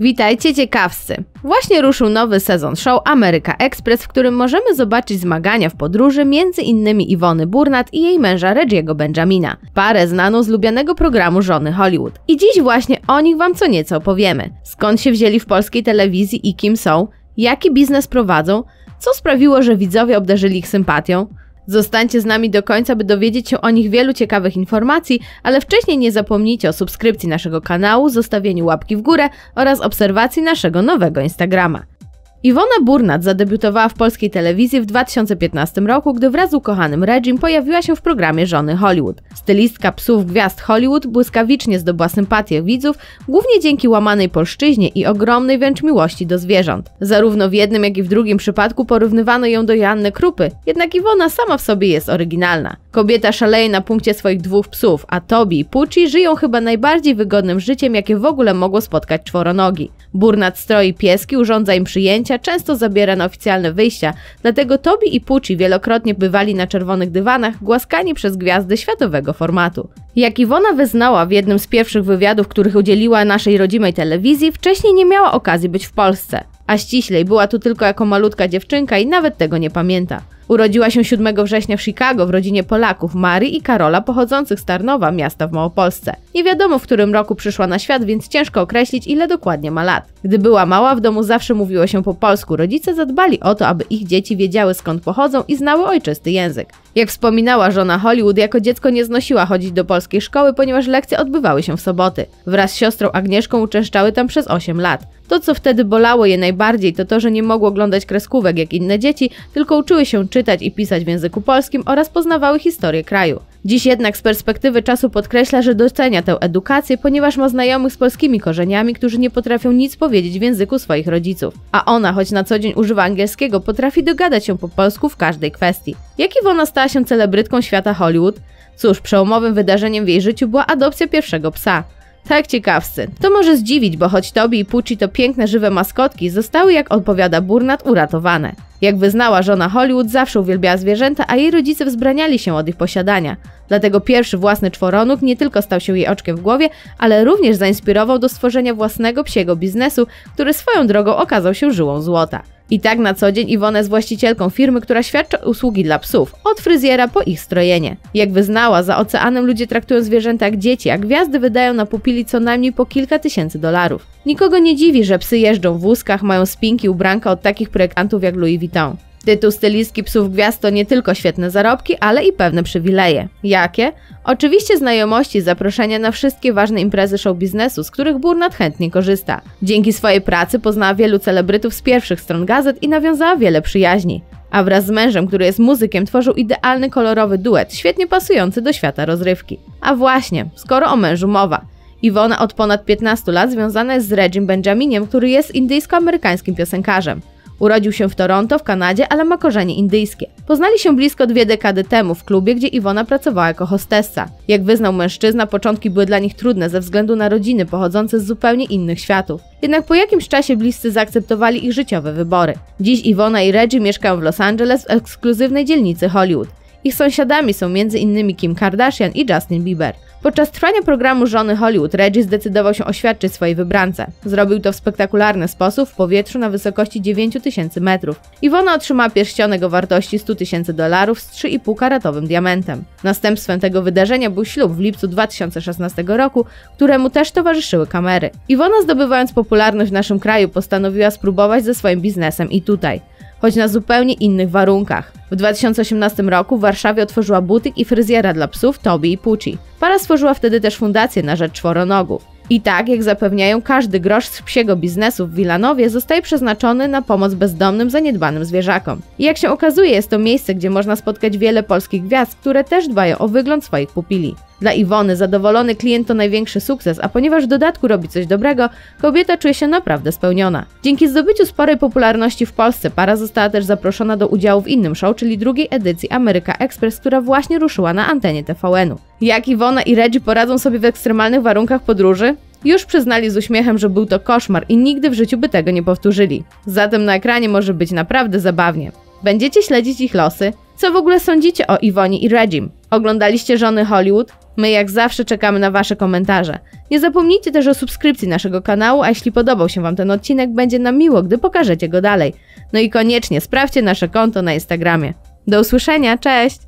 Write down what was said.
Witajcie ciekawscy! Właśnie ruszył nowy sezon show Ameryka Express, w którym możemy zobaczyć zmagania w podróży między innymi Iwony Burnat i jej męża Reggie'ego Benjamina, parę znaną z lubianego programu Żony Hollywood. I dziś właśnie o nich wam co nieco opowiemy. Skąd się wzięli w polskiej telewizji i kim są, jaki biznes prowadzą, co sprawiło, że widzowie obdarzyli ich sympatią, Zostańcie z nami do końca, by dowiedzieć się o nich wielu ciekawych informacji, ale wcześniej nie zapomnijcie o subskrypcji naszego kanału, zostawieniu łapki w górę oraz obserwacji naszego nowego Instagrama. Iwona Burnat zadebiutowała w polskiej telewizji w 2015 roku, gdy wraz z ukochanym Regim pojawiła się w programie Żony Hollywood. Stylistka psów gwiazd Hollywood błyskawicznie zdobyła sympatię widzów, głównie dzięki łamanej polszczyźnie i ogromnej wręcz miłości do zwierząt. Zarówno w jednym, jak i w drugim przypadku porównywano ją do Joanny Krupy, jednak Iwona sama w sobie jest oryginalna. Kobieta szaleje na punkcie swoich dwóch psów, a Tobi i Pucci żyją chyba najbardziej wygodnym życiem, jakie w ogóle mogło spotkać czworonogi. Burnat stroi pieski, urządza im przyjęcia, często zabiera na oficjalne wyjścia, dlatego Tobi i Pucci wielokrotnie bywali na czerwonych dywanach, głaskani przez gwiazdy światowego formatu. Jak Iwona wyznała w jednym z pierwszych wywiadów, których udzieliła naszej rodzimej telewizji, wcześniej nie miała okazji być w Polsce. A ściślej, była tu tylko jako malutka dziewczynka i nawet tego nie pamięta. Urodziła się 7 września w Chicago w rodzinie Polaków Marii i Karola pochodzących z Tarnowa, miasta w Małopolsce. Nie wiadomo w którym roku przyszła na świat, więc ciężko określić ile dokładnie ma lat. Gdy była mała, w domu zawsze mówiło się po polsku. Rodzice zadbali o to, aby ich dzieci wiedziały skąd pochodzą i znały ojczysty język. Jak wspominała żona Hollywood, jako dziecko nie znosiła chodzić do polskiej szkoły, ponieważ lekcje odbywały się w soboty. Wraz z siostrą Agnieszką uczęszczały tam przez 8 lat. To, co wtedy bolało je najbardziej, to to, że nie mogło oglądać kreskówek jak inne dzieci, tylko uczyły się czytać i pisać w języku polskim oraz poznawały historię kraju. Dziś jednak z perspektywy czasu podkreśla, że docenia tę edukację, ponieważ ma znajomych z polskimi korzeniami, którzy nie potrafią nic powiedzieć w języku swoich rodziców. A ona, choć na co dzień używa angielskiego, potrafi dogadać się po polsku w każdej kwestii. Jak Iwona stała się celebrytką świata Hollywood? Cóż, przełomowym wydarzeniem w jej życiu była adopcja pierwszego psa. Tak ciekawscy. To może zdziwić, bo choć Tobi i Pucci to piękne, żywe maskotki, zostały, jak odpowiada Burnat, uratowane. Jak wyznała żona Hollywood, zawsze uwielbiała zwierzęta, a jej rodzice wzbraniali się od ich posiadania. Dlatego pierwszy własny czworonóg nie tylko stał się jej oczkiem w głowie, ale również zainspirował do stworzenia własnego psiego biznesu, który swoją drogą okazał się żyłą złota. I tak na co dzień Iwona jest właścicielką firmy, która świadczy usługi dla psów, od fryzjera po ich strojenie. Jak wyznała, za oceanem ludzie traktują zwierzęta jak dzieci, a gwiazdy wydają na pupili co najmniej po kilka tysięcy dolarów. Nikogo nie dziwi, że psy jeżdżą w wózkach, mają spinki, ubranka od takich projektantów jak Louis Vuitton. Tytuł stylistki psów gwiazd to nie tylko świetne zarobki, ale i pewne przywileje. Jakie? Oczywiście znajomości, zaproszenia na wszystkie ważne imprezy show biznesu, z których Burnat chętnie korzysta. Dzięki swojej pracy poznała wielu celebrytów z pierwszych stron gazet i nawiązała wiele przyjaźni. A wraz z mężem, który jest muzykiem, tworzył idealny kolorowy duet, świetnie pasujący do świata rozrywki. A właśnie, skoro o mężu mowa. Iwona od ponad 15 lat związana jest z Regim Benjaminiem, który jest indyjsko-amerykańskim piosenkarzem. Urodził się w Toronto, w Kanadzie, ale ma korzenie indyjskie. Poznali się blisko dwie dekady temu w klubie, gdzie Iwona pracowała jako hostessa. Jak wyznał mężczyzna, początki były dla nich trudne ze względu na rodziny pochodzące z zupełnie innych światów. Jednak po jakimś czasie bliscy zaakceptowali ich życiowe wybory. Dziś Iwona i Reggie mieszkają w Los Angeles w ekskluzywnej dzielnicy Hollywood. Ich sąsiadami są m.in. Kim Kardashian i Justin Bieber. Podczas trwania programu Żony Hollywood Reggie zdecydował się oświadczyć swojej wybrance. Zrobił to w spektakularny sposób w powietrzu na wysokości 9000 metrów. Iwona otrzymała pierścionek o wartości 100 tysięcy dolarów z 3,5 karatowym diamentem. Następstwem tego wydarzenia był ślub w lipcu 2016 roku, któremu też towarzyszyły kamery. Iwona zdobywając popularność w naszym kraju postanowiła spróbować ze swoim biznesem i tutaj choć na zupełnie innych warunkach. W 2018 roku w Warszawie otworzyła butyk i fryzjera dla psów Tobi i Pucci. Para stworzyła wtedy też fundację na rzecz czworonogów. I tak, jak zapewniają, każdy grosz z psiego biznesu w Wilanowie zostaje przeznaczony na pomoc bezdomnym, zaniedbanym zwierzakom. I jak się okazuje, jest to miejsce, gdzie można spotkać wiele polskich gwiazd, które też dbają o wygląd swoich pupili. Dla Iwony zadowolony klient to największy sukces, a ponieważ w dodatku robi coś dobrego, kobieta czuje się naprawdę spełniona. Dzięki zdobyciu sporej popularności w Polsce para została też zaproszona do udziału w innym show, czyli drugiej edycji Ameryka Express, która właśnie ruszyła na antenie TVN-u. Jak Iwona i Reggie poradzą sobie w ekstremalnych warunkach podróży? Już przyznali z uśmiechem, że był to koszmar i nigdy w życiu by tego nie powtórzyli. Zatem na ekranie może być naprawdę zabawnie. Będziecie śledzić ich losy? Co w ogóle sądzicie o Iwonie i Regim? Oglądaliście Żony Hollywood? My jak zawsze czekamy na Wasze komentarze. Nie zapomnijcie też o subskrypcji naszego kanału, a jeśli podobał się Wam ten odcinek, będzie nam miło, gdy pokażecie go dalej. No i koniecznie sprawdźcie nasze konto na Instagramie. Do usłyszenia, cześć!